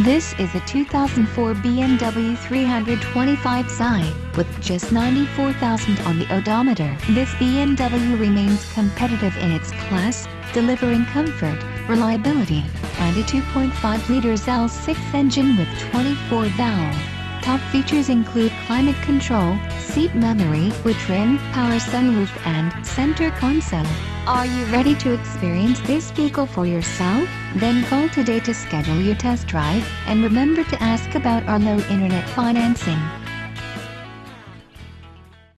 This is a 2004 BMW 325i, with just 94,000 on the odometer. This BMW remains competitive in its class, delivering comfort, reliability, and a 2.5 liters L6 engine with 24 valve. Top features include climate control, seat memory with trim, power sunroof and center console. Are you ready to experience this vehicle for yourself? Then call today to schedule your test drive, and remember to ask about our low internet financing.